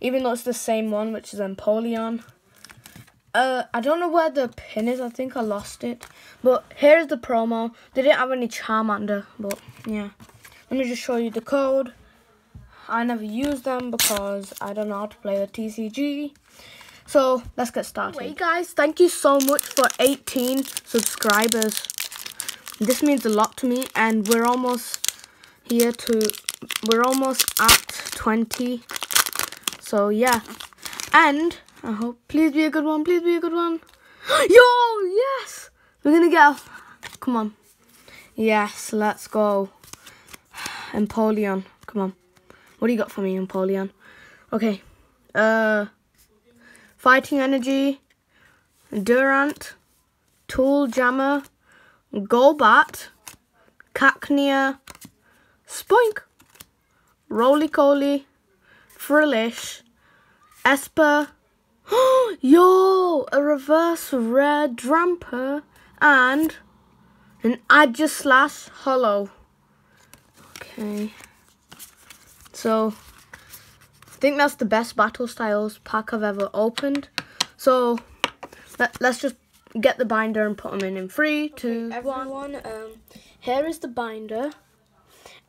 Even though it's the same one, which is Empoleon. Uh, I don't know where the pin is. I think I lost it. But here's the promo. They didn't have any Charmander, but yeah. Let me just show you the code. I never use them because I don't know how to play the TCG. So let's get started. Hey guys, thank you so much for 18 subscribers. This means a lot to me, and we're almost here to. We're almost at 20. So yeah, and I hope please be a good one. Please be a good one. Yo, yes, we're gonna get. A, come on. Yes, let's go. Empoleon, come on. What do you got for me, Empoleon? Okay. Uh, Fighting Energy, Durant, Tool Jammer, Golbat, Cacnea, Spoink, Rolycoly, Frillish, Esper, yo, a reverse rare Drampa, and an Aegislash Hollow. Okay. So, I think that's the best Battle Styles pack I've ever opened. So, let, let's just get the binder and put them in in three, two, everyone, um, here is the binder.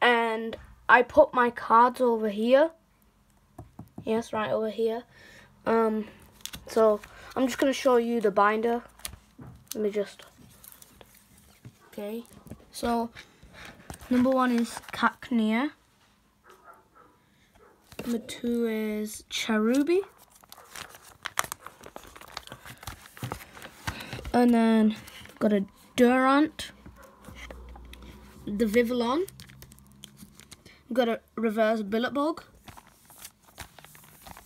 And I put my cards over here. Yes, right over here. Um, so, I'm just going to show you the binder. Let me just... Okay. So, number one is Cacnea. Number two is Cherubi. And then got a Durant. The Vivillon. Got a reverse Billabog.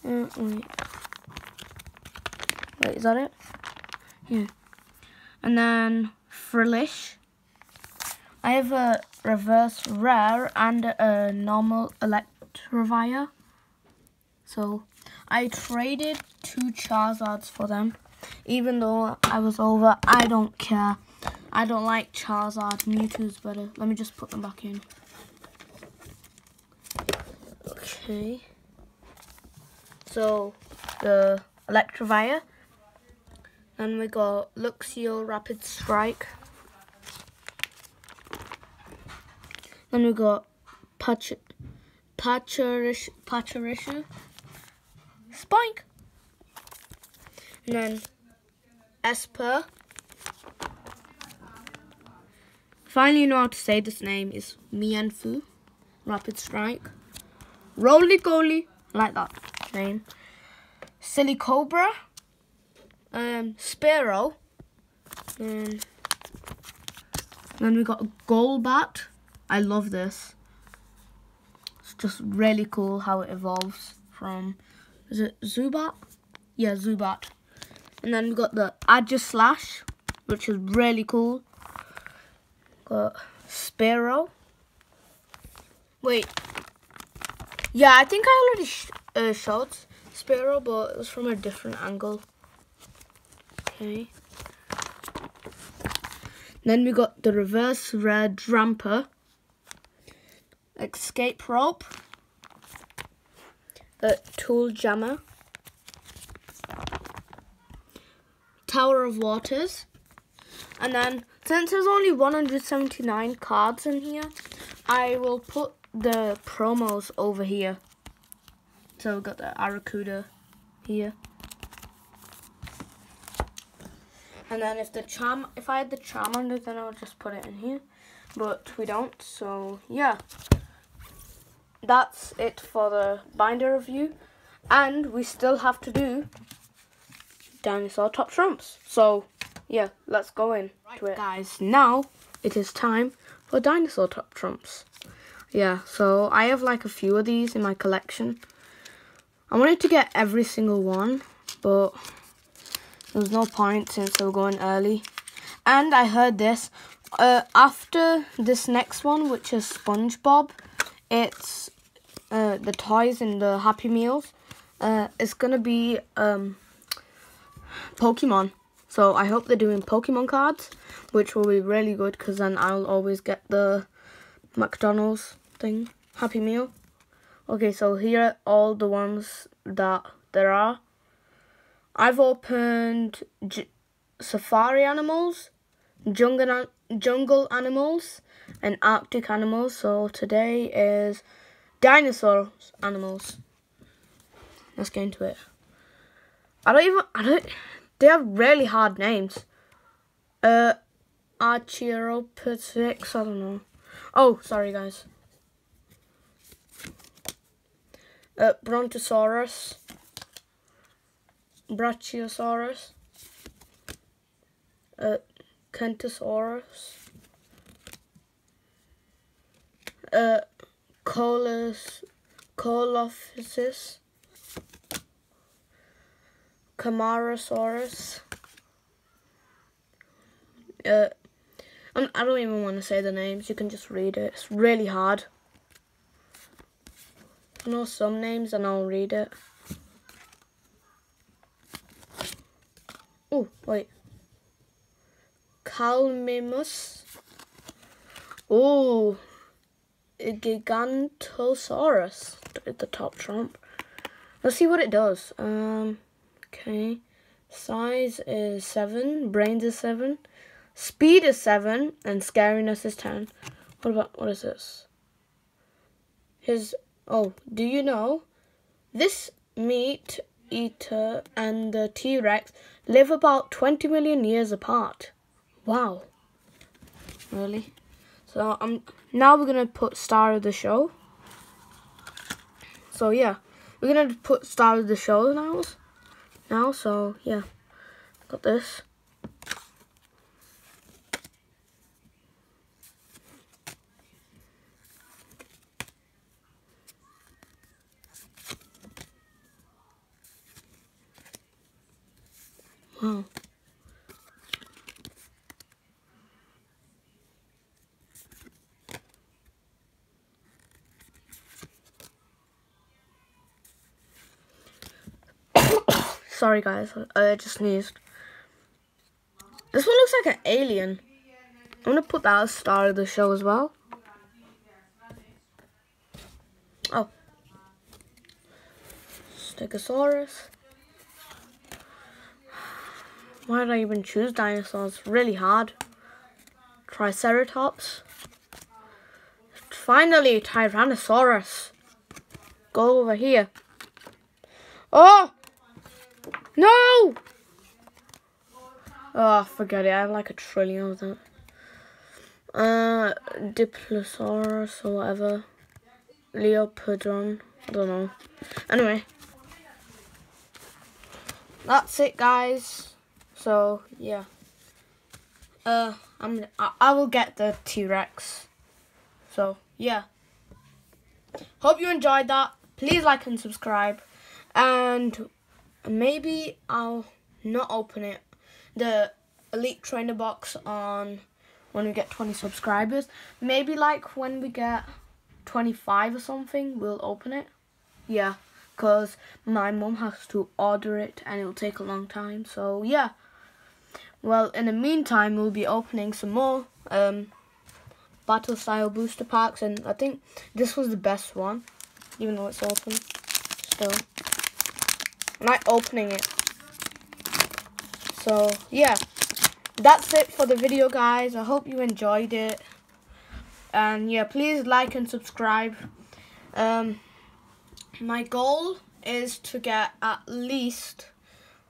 Uh, wait. Wait, is that it? Yeah. And then Frillish. I have a reverse rare and a normal Electivire. So I traded two Charizards for them. Even though I was over, I don't care. I don't like Charizard. Mewtwo's better. Let me just put them back in. Okay. So the Electivire. Then we got Luxio Rapid Strike. Then we got Pach Pachirisu. Spike. And then Esper. Finally you know how to say this name is Mienfoo. Rapid Strike. Rolycoly. Like that name. Silicobra. Um, Spearow. And then we got a Golbat. I love this. It's just really cool how it evolves from, is it Zubat? Yeah, Zubat. And then we got the Aegislash, which is really cool. Got Spearow. Wait. Yeah, I think I already uh, showed Spearow, but it was from a different angle. Okay. Then we got the reverse red Drampa. Escape Rope. A Tool Jammer. Tower of Waters. And then, since there's only 179 cards in here, I will put the promos over here. So we've got the Arrokuda here. And then if the charm, if I had the Charmander, then I would just put it in here. But we don't, so yeah. That's it for the binder review. And we still have to do Dinosaur Top Trumps. So yeah, let's go in to it. Guys, now it is time for Dinosaur Top Trumps. Yeah, so I have like a few of these in my collection. I wanted to get every single one, but there was no point since they were going early. And I heard this. Uh, after this next one, which is SpongeBob, it's uh, the toys in the Happy Meals. Uh, it's gonna be um, Pokemon. So I hope they're doing Pokemon cards, which will be really good because then I'll always get the McDonald's thing, Happy Meal. Okay, so here are all the ones that there are. I've opened safari animals, jungle jungle animals, and arctic animals. So today is dinosaurs animals. Let's get into it. I don't even I don't they have really hard names. Uh, Archaeopteryx, I don't know. Oh, sorry guys. Uh, Brontosaurus. Brachiosaurus. Uh, Kentosaurus. Uh, Colos, Coelophysis. Camarasaurus. Uh, I don't even want to say the names. You can just read it. It's really hard. Know some names and I'll read it. Oh, wait. Calmimus. Oh, Gigantosaurus. At the top trump. Let's see what it does. Um, okay. Size is 7. Brains is 7. Speed is 7. And scariness is 10. What about, what is this? His, oh, do you know? This meat eater and the T-Rex live about 20 million years apart. Wow. Really? So I'm um, now we're gonna put star of the show. So yeah, we're gonna put star of the show now. Now, so yeah, got this. Wow. Sorry guys, I just sneezed. This one looks like an alien. I'm gonna put that as star of the show as well. Oh. Stegosaurus. Why did I even choose dinosaurs? really hard. Triceratops. Finally, Tyrannosaurus. Go over here. Oh! No! Oh, forget it. I have like a trillion of them. Uh, Diplosaurus or whatever. Leopardon. I don't know. Anyway. That's it, guys. So, yeah. Uh, I'm, I, I will get the T-Rex. So, yeah. Hope you enjoyed that. Please like and subscribe. And maybe I'll not open it. The Elite Trainer box on when we get 20 subscribers. Maybe like when we get 25 or something, we'll open it. Yeah, because my mum has to order it and it'll take a long time. So yeah. Well, in the meantime, we'll be opening some more um, battle style booster packs. And I think this was the best one, even though it's open still. I'm not opening it. So, yeah. That's it for the video, guys. I hope you enjoyed it. And, yeah, please like and subscribe. Um, my goal is to get at least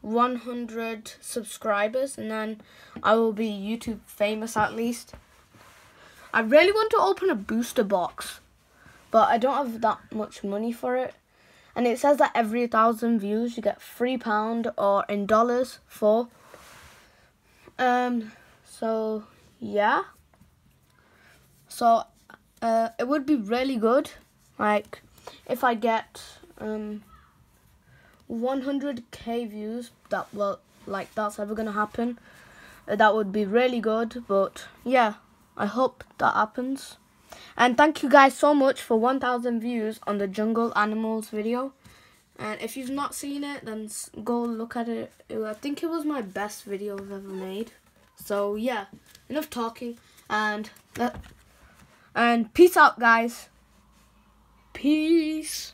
100 subscribers. And then I will be YouTube famous at least. I really want to open a booster box. But I don't have that much money for it and it says that every thousand views you get three pound or in dollars four um so yeah so uh, it would be really good like if I get um 100k views, that well, like that's ever gonna happen, uh, that would be really good. But yeah, I hope that happens. And thank you guys so much for 1,000 views on the jungle animals video. And if you've not seen it, then go look at it. I think it was my best video I've ever made. So yeah, enough talking and that, and peace out, guys. Peace.